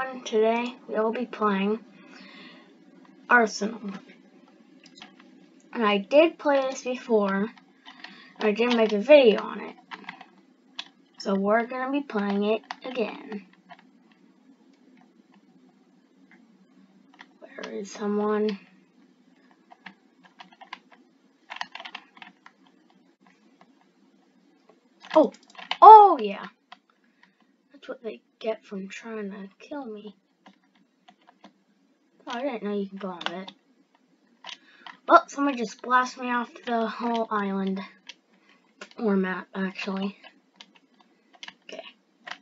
everyone. Today we'll be playing Arsenal. And I did play this before. I didn't make a video on it. So we're going to be playing it again. Where is someone? Oh, oh yeah. That's what they get from trying to kill me. Oh, I didn't know you could go on it. Oh, well, someone just blasted me off the whole island. Or map, actually. Okay.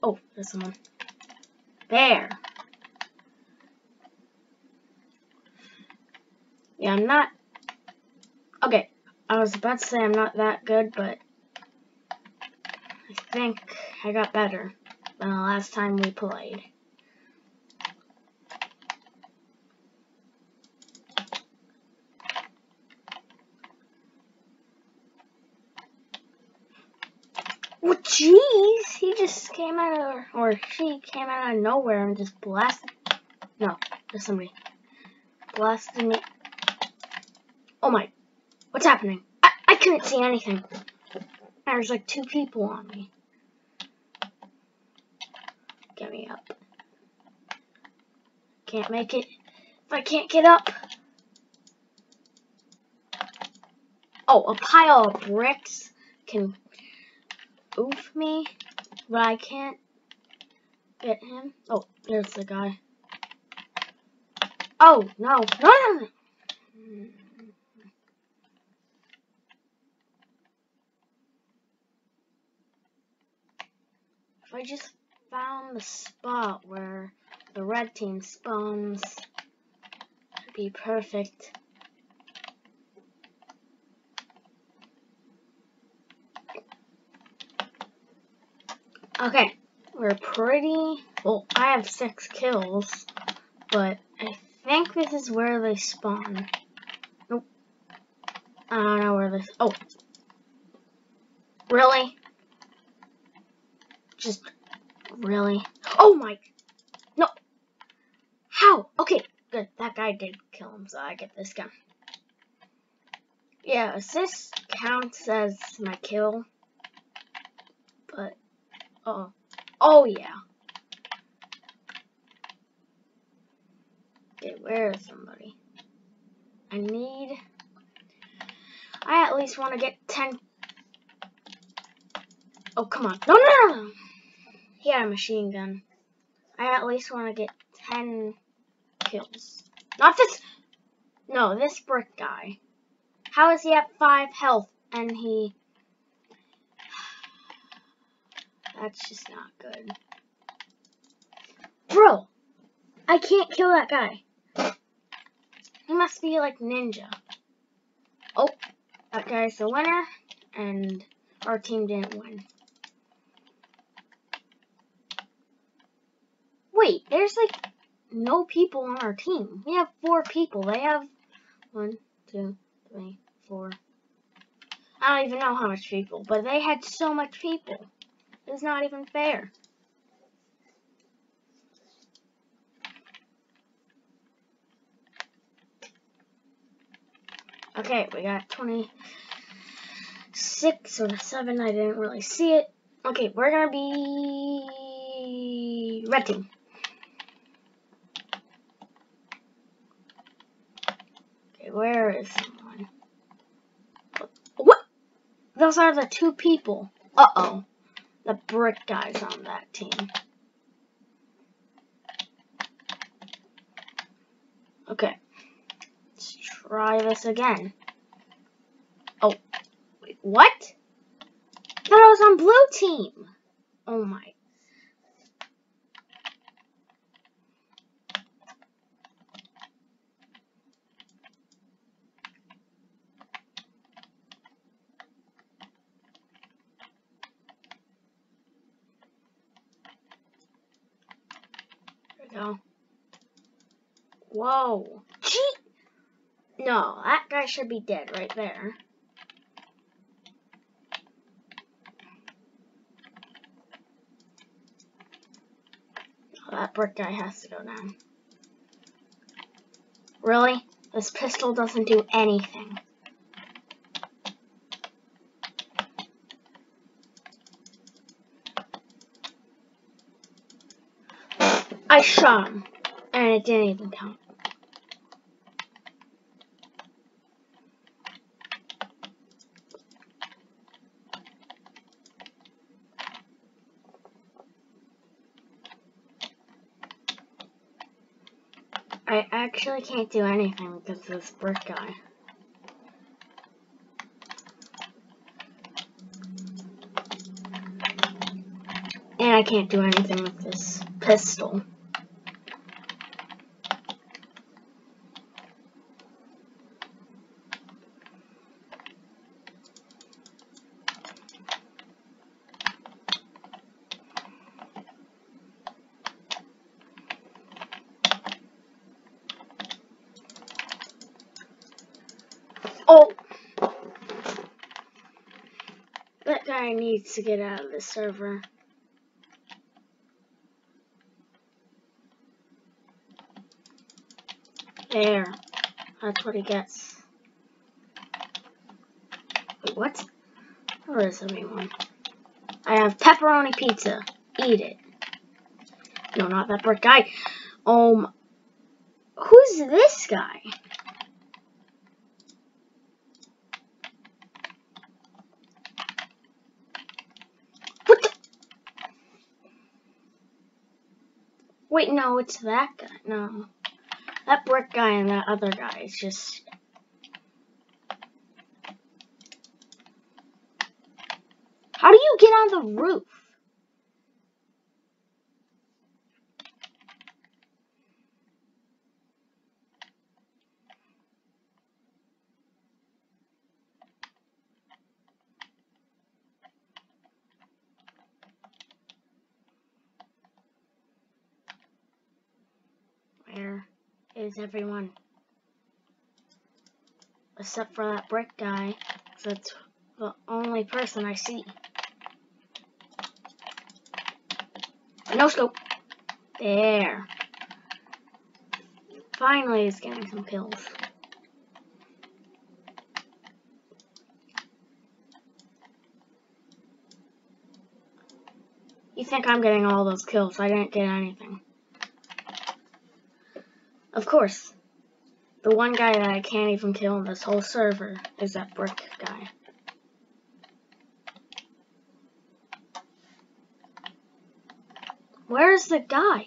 Oh, there's someone. There. Yeah, I'm not... Okay, I was about to say I'm not that good, but I think I got better than the last time we played. Well, jeez, he just came out of, or she came out of nowhere and just blasted, no, there's somebody, blasted me. Oh my, what's happening? I, I couldn't see anything. There's like two people on me. Get me up. Can't make it. If I can't get up. Oh, a pile of bricks can oof me, but I can't get him. Oh, there's the guy. Oh, no. No, no, no. If I just found the spot where the red team spawns, it'd be perfect. Okay, we're pretty, well, I have six kills, but I think this is where they spawn. Nope. I don't know where this, oh. Really? Just, really? Oh my, no. How? Okay, good. That guy did kill him, so I get this gun. Yeah, assist counts as my kill. But, oh, oh yeah. Okay, where is somebody? I need, I at least want to get 10 Oh, come on. No, no, no. He had a machine gun. I at least want to get 10 kills. Not this. No, this brick guy. How is he at 5 health and he... That's just not good. Bro! I can't kill that guy. He must be like ninja. Oh, that guy's the winner, and our team didn't win. Wait, there's like no people on our team. We have four people. They have one, two, three, four. I don't even know how much people, but they had so much people. It's not even fair. Okay, we got 26 or 7. I didn't really see it. Okay, we're going to be red team. where is someone? What? Those are the two people. Uh-oh. The brick guy's on that team. Okay. Let's try this again. Oh. Wait, what? I thought I was on blue team. Oh my Whoa. Gee! No, that guy should be dead right there. Oh, that brick guy has to go down. Really? This pistol doesn't do anything. I shot him, and it didn't even count. I actually can't do anything because of this brick guy. And I can't do anything with this pistol. Oh! That need to get out of the server. There. That's what he gets. Wait, what? Where is everyone? I have pepperoni pizza. Eat it. No, not that brick guy. Um, who's this guy? Wait, no, it's that guy. No. That brick guy and that other guy is just... How do you get on the roof? Where is everyone? Except for that brick guy, That's the only person I see. No scope. There. Finally, he's getting some kills. You think I'm getting all those kills? I didn't get anything. Of course. The one guy that I can't even kill in this whole server is that brick guy. Where's the guy?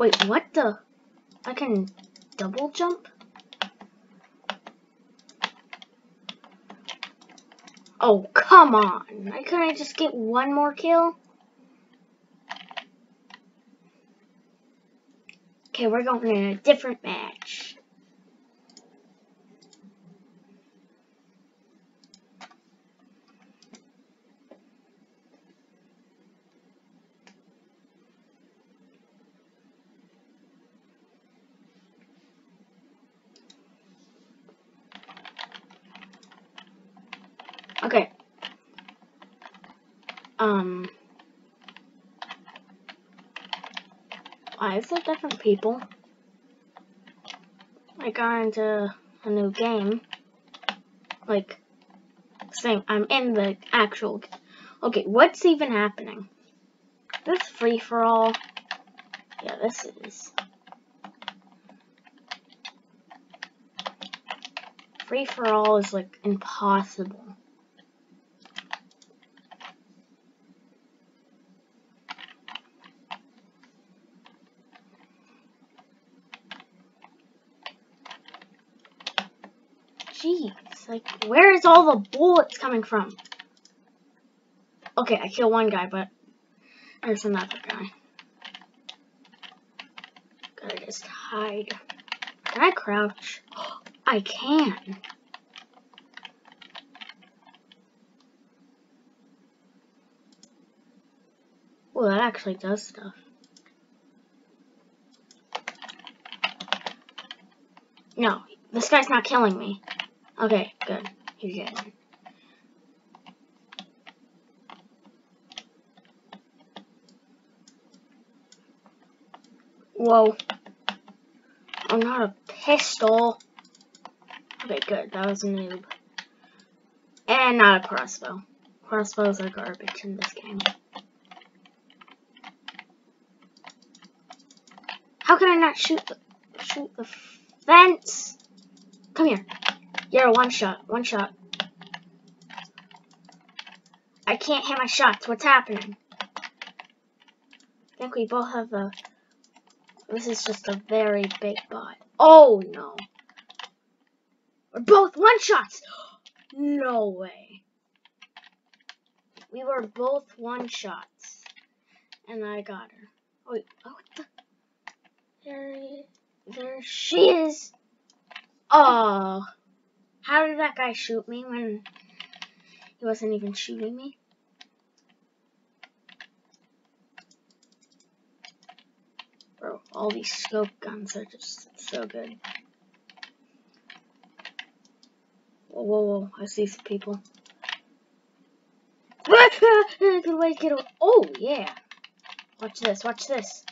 Wait, what the? I can double jump? Oh, come on. I couldn't I just get one more kill? Okay, we're going in a different match. Okay. Um. Why is there different people? I got into a new game. Like, same, I'm in the actual. Okay, what's even happening? This free for all? Yeah, this is. Free for all is like impossible. where's all the bullets coming from? Okay, I killed one guy, but there's another guy. Gotta just hide. Can I crouch? I can. Well, that actually does stuff. No, this guy's not killing me. Okay, good. Good. Whoa. I'm not a pistol. Okay, good. That was a noob. And not a crossbow. Crossbows are garbage in this game. How can I not shoot the shoot the fence? Come here. You're one shot. One shot. I can't hit my shots. What's happening? I think we both have a this is just a very big bot. Oh no. We're both one shots. No way. We were both one shots. And I got her. Oh, wait, oh, what the? There, there she is. Oh. How did that guy shoot me when he wasn't even shooting me? Bro, all these scope guns are just so good. Whoa, whoa, whoa, I see some people. Get away. Oh, yeah. Watch this, watch this.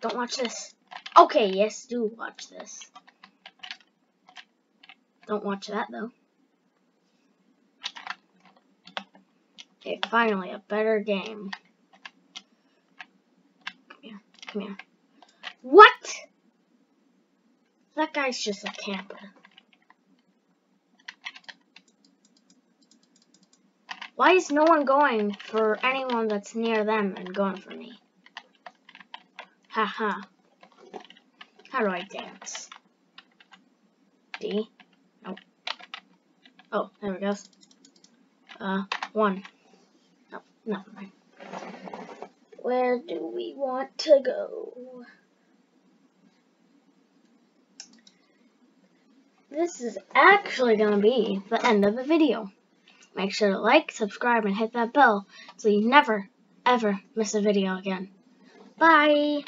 Don't watch this. Okay, yes, do watch this. Don't watch that, though. Okay, finally, a better game. Come here. come here. What? That guy's just a camper. Why is no one going for anyone that's near them and going for me? Haha. -ha. How do I dance? D? Oh, there it goes. Uh, one. No, never mind. Where do we want to go? This is actually going to be the end of the video. Make sure to like, subscribe, and hit that bell so you never, ever miss a video again. Bye!